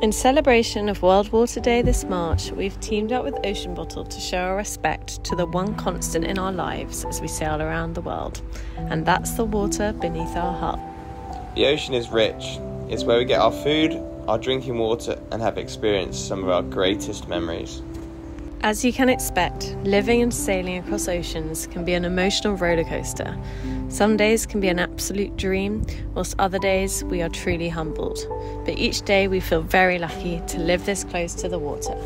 In celebration of World Water Day this March, we've teamed up with Ocean Bottle to show our respect to the one constant in our lives as we sail around the world, and that's the water beneath our hut. The ocean is rich. It's where we get our food, our drinking water, and have experienced some of our greatest memories. As you can expect, living and sailing across oceans can be an emotional roller coaster. Some days can be an absolute dream, whilst other days we are truly humbled. But each day we feel very lucky to live this close to the water.